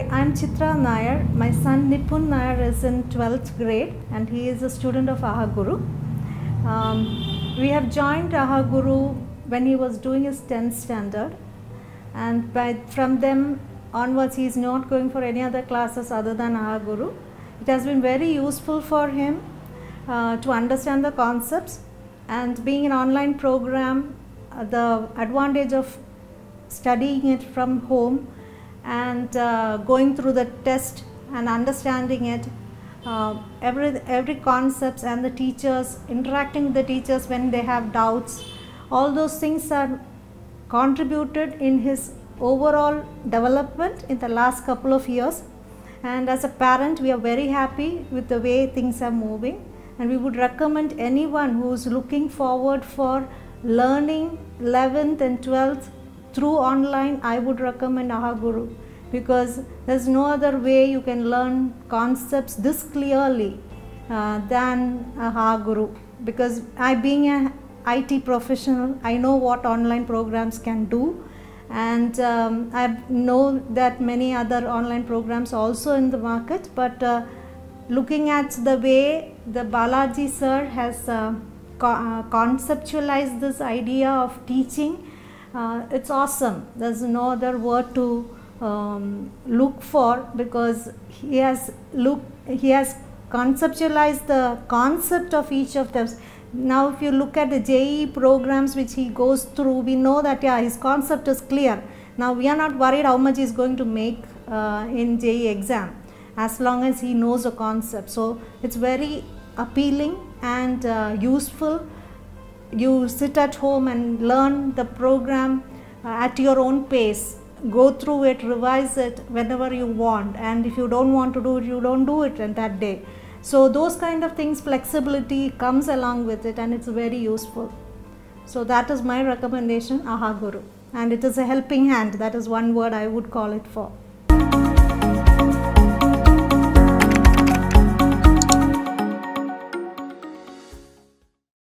am Chitra Nair. My son Vipin Nair is in 12th grade and he is a student of Aha Guru. Um, we have joined Aha Guru when he was doing his 10th standard and by, from them onwards he is not going for any other classes other than Aha Guru. It has been very useful for him uh, to understand the concepts and being an online program uh, the advantage of studying it from home and uh, going through the test and understanding it uh, every every concepts and the teachers interacting with the teachers when they have doubts all those things are contributed in his overall development in the last couple of years. And as a parent we are very happy with the way things are moving. And we would recommend anyone who is looking forward for learning 11th and 12th through online, I would recommend Aha Guru because there's no other way you can learn concepts this clearly uh, than Aha Guru because I being a IT professional, I know what online programs can do. And um, I know that many other online programs also in the market but uh, looking at the way the Balaji sir has uh, co uh, conceptualized this idea of teaching uh, it's awesome. There's no other word to um, look for because he has look he has conceptualized the concept of each of them. Now, if you look at the JEE programs which he goes through, we know that yeah, his concept is clear. Now, we are not worried how much he is going to make uh, in JEE exam as long as he knows the concept. So, it's very appealing and uh, useful you sit at home and learn the program uh, at your own pace. Go through it revise it whenever you want. And if you don't want to do it you don't do it in that day. So those kind of things flexibility comes along with it and it's very useful. So that is my recommendation aha guru. And it is a helping hand. That is one word i would call it for